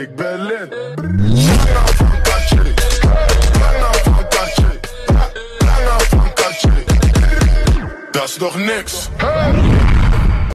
Ik ben lid. Lange nou van katje. Lange nou van katje. Lange van katje. Dat is nog niks.